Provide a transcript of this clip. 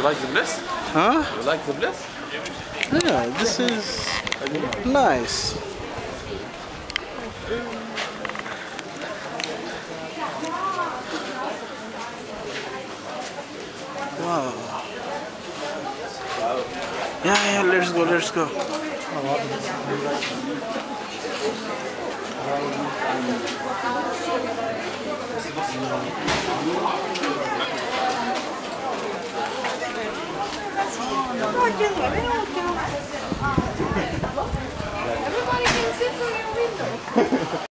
You like the bliss? Huh? You like the bliss? Yeah, this is nice. Wow. Yeah, yeah, let's go, let's go. Everybody can sit through your window.